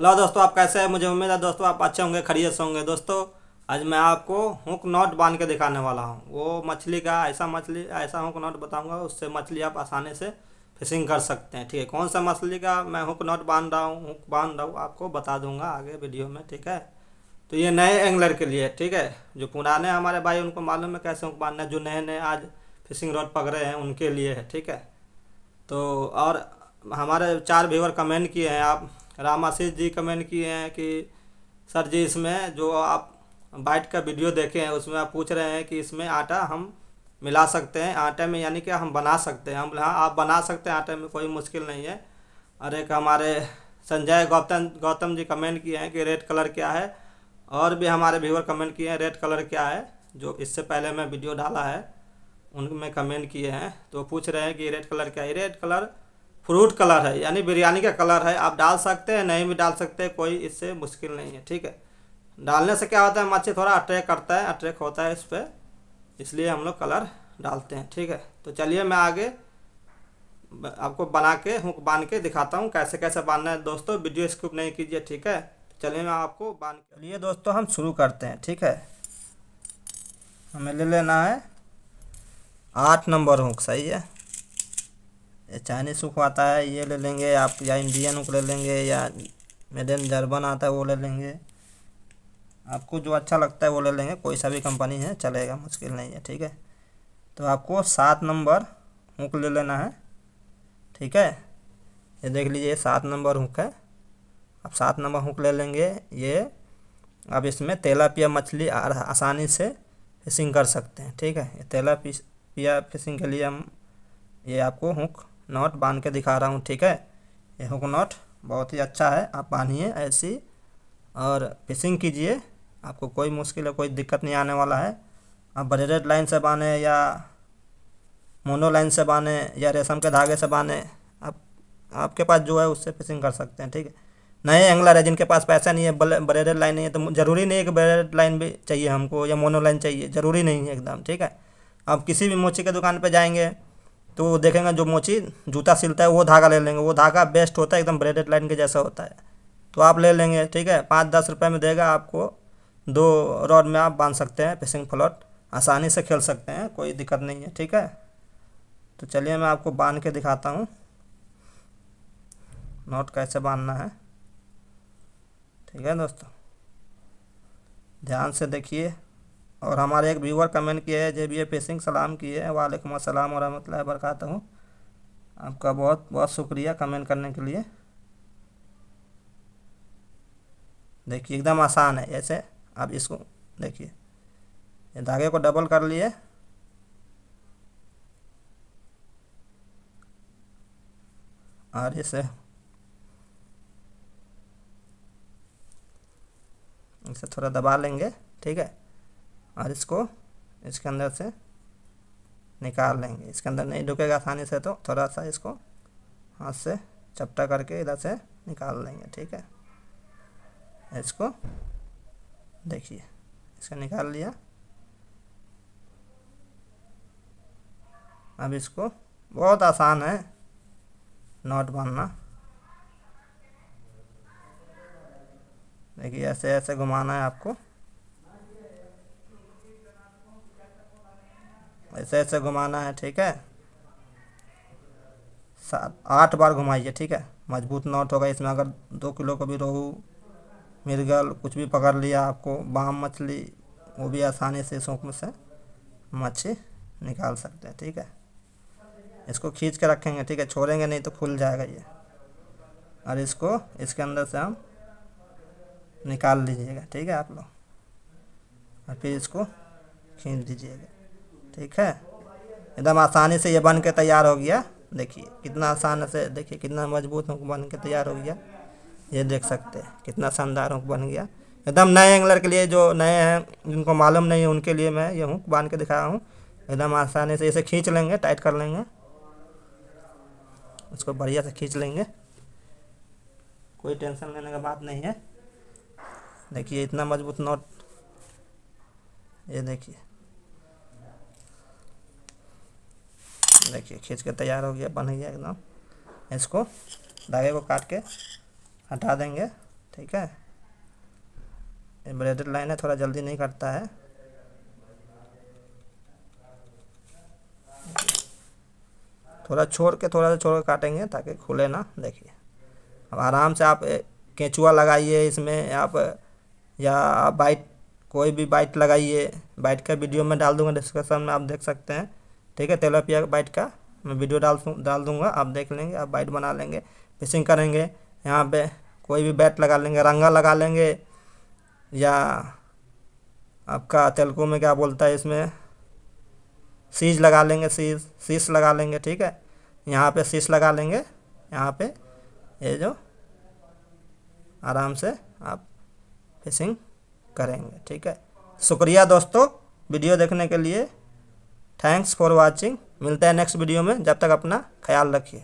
Hello दोस्तों, आप कैसे हैं? मुझे उम्मीद है दोस्तों आप अच्छे होंगे, खरीद से होंगे। दोस्तों, आज मैं आपको हुक नॉट बाँध के दिखाने वाला हूँ। वो मछली का, ऐसा मछली, ऐसा हुक नॉट बताऊँगा, उससे मछली आप आसानी से फिशिंग कर सकते हैं। ठीक है, कौन सा मछली का मैं हुक नॉट बाँध रहा हूँ? हुक बाँध रहा हूँ, आपको बता दूँगा आगे वीडियो में, ठीक है? तो ये नए एंगलर के लिए, ठीक है? जो पुराने हमारे भाई, उनको मालूम है कैसे हुक बांधना है, जो नए नए आज फिशिंग रॉड पकड़े हैं, उनके लिए है, ठीक है? तो और हमारे चार व्यूवर कमेंट किए हैं, आप राम आशीष जी कमेंट किए हैं कि, सर जी, इसमें जो आप बाइट का वीडियो देखे हैं, उसमें आप पूछ रहे हैं कि इसमें आटा हम मिला सकते हैं। आटे में यानी कि हम बना सकते हैं। हम हाँ आप बना सकते हैं आटे में, कोई मुश्किल नहीं है। और एक हमारे संजय गौतम गौतम जी कमेंट किए हैं कि रेड कलर क्या है? और भी हमारे व्यूअर कमेंट किए हैं रेड कलर क्या है? जो इससे पहले मैं वीडियो डाला है, उनमें कमेंट किए हैं। तो पूछ रहे हैं कि रेड कलर क्या है? रेड कलर फ्रूट कलर है, यानी बिरयानी का कलर है। आप डाल सकते हैं, नहीं भी डाल सकते हैं कोई इससे मुश्किल नहीं है, ठीक है? डालने से क्या होता है, मच्छी थोड़ा अट्रैक करता है अट्रैक होता है इस पर इसलिए हम लोग कलर डालते हैं, ठीक है? तो चलिए मैं आगे आपको बना के, हुक बाँध के दिखाता हूँ, कैसे कैसे बांधना है। दोस्तों, वीडियो स्किप नहीं कीजिए, ठीक है? चलिए मैं आपको बाँध चलिए दोस्तों, हम शुरू करते हैं, ठीक है? हमें ले लेना है। आठ नंबर हुक, सही है? चाइनीस हुक आता है, ये ले लेंगे, आप या इंडियन हुक ले लेंगे, या मेड इन जर्बन आता है, वो ले लेंगे। आपको जो अच्छा लगता है, वो ले लेंगे, कोई सा भी कंपनी है, चलेगा, मुश्किल नहीं है, ठीक है? तो आपको सात नंबर हुक ले लेना है, ठीक है? ये देख लीजिए, सात नंबर हुक है। आप सात नंबर हुक ले लेंगे, ये अब इसमें तेलापिया मछली आसानी से फिशिंग कर सकते हैं, ठीक है? ये तेलापिया फिशिंग के लिए हम, ये आपको हुक नॉट बाँध के दिखा रहा हूँ, ठीक है? ये हुक नॉट बहुत ही अच्छा है, आप बांधिए ऐसी और फिशिंग कीजिए, आपको कोई मुश्किल है कोई दिक्कत नहीं आने वाला है। आप ब्रेडेड लाइन से बांधे या मोनो लाइन से बांधे या रेशम के धागे से बांधे, आप, आपके पास जो है उससे फिशिंग कर सकते हैं, ठीक है? नए एंगलर है, जिनके पास पैसा नहीं है ब्रेडेड लाइन नहीं है तो ज़रूरी नहीं है कि ब्रेडेड लाइन भी चाहिए हमको या मोनो लाइन चाहिए, ज़रूरी नहीं है एकदम, ठीक है? आप किसी भी मोची के दुकान पर जाएँगे तो वो देखेंगे जो मोची जूता सिलता है, वो धागा ले लेंगे। वो धागा बेस्ट होता है, एकदम ब्रेडेड लाइन के जैसा होता है। तो आप ले लेंगे, ठीक है? पाँच दस रुपये में देगा आपको। दो रॉड में आप बाँध सकते हैं फिशिंग फ्लॉट आसानी से खेल सकते हैं, कोई दिक्कत नहीं है, ठीक है? तो चलिए मैं आपको बाँध के दिखाता हूँ। नोट कैसे बांधना है। ठीक है दोस्तों? ध्यान से देखिए। और हमारे एक व्यूअर कमेंट किए हैं, जब ये फिशिंग सलाम किए हैं, वालेकुम अस्सलाम वरहमतुल्लाहि वबरकातुहू। हूँ आपका बहुत बहुत शुक्रिया कमेंट करने के लिए। देखिए, एकदम आसान है ऐसे। आप इसको, देखिए, ये धागे को डबल कर लिए। और इसे इसे थोड़ा दबा लेंगे, ठीक है? और इसको, इसके अंदर से निकाल लेंगे। इसके अंदर नहीं ढुकेगा आसानी से तो थोड़ा सा इसको हाथ से चपटा करके इधर से निकाल लेंगे, ठीक है? इसको देखिए, इसका निकाल लिया। अब इसको बहुत आसान है नोट बनना देखिए ऐसे ऐसे घुमाना है आपको। ऐसे ऐसे घुमाना है, ठीक है? सात आठ बार घुमाइए, ठीक है? मज़बूत नोट होगा, इसमें अगर दो किलो का भी रोहू, मिर्गल, कुछ भी पकड़ लिया आपको, बाम मछली, वो भी आसानी से सूख में से मच्छी निकाल सकते हैं, ठीक है? इसको खींच के रखेंगे, ठीक है? छोड़ेंगे नहीं तो खुल जाएगा ये। और इसको, इसके अंदर से हम निकाल लीजिएगा, ठीक है आप लोग? और फिर इसको खींच दीजिएगा। ठीक है? एकदम आसानी से ये बन के तैयार हो गया। देखिए, कितना आसान से, देखिए, कितना मज़बूत हुक बन के तैयार हो गया। ये देख सकते हैं, कितना शानदार हुक बन गया। एकदम नए एंगलर के लिए जो नए हैं, जिनको मालूम नहीं है, उनके लिए मैं ये हुक बाँध के दिखाया हूँ। एकदम आसानी से इसे खींच लेंगे, टाइट कर लेंगे। उसको बढ़िया से खींच लेंगे। कोई टेंशन लेने का बात नहीं है। देखिए, इतना मज़बूत नोट। ये देखिए। देखिए, खींच के तैयार हो गया, बन गया एकदम। इसको धागे को काट के हटा देंगे, ठीक है? ये लाइन है, थोड़ा जल्दी नहीं कटता है। थोड़ा छोड़ के, थोड़ा सा छोड़ के काटेंगे ताकि खुले ना, देखिए। अब आराम से आप केंचुआ लगाइए इसमें, आप, या बाइट, कोई भी बाइट लगाइए। बाइट का वीडियो मैं डाल दूँगा डिस्क्रिप्शन में, आप देख सकते हैं। ठीक है तेलापिया बाइट का मैं वीडियो डाल डाल दूँगा, आप देख लेंगे, आप बाइट बना लेंगे, फिशिंग करेंगे, यहाँ पे कोई भी बैट लगा लेंगे, रंगा लगा लेंगे, या आपका तेलुगु में क्या बोलता है इसमें? सीज लगा लेंगे, सीज शीश लगा लेंगे, ठीक है? यहाँ पे शीश लगा लेंगे, यहाँ पे ये जो आराम से आप फिशिंग करेंगे, ठीक है? शुक्रिया दोस्तों वीडियो देखने के लिए। थैंक्स फॉर वॉचिंग मिलते हैं नेक्स्ट वीडियो में जब तक अपना ख्याल रखिए।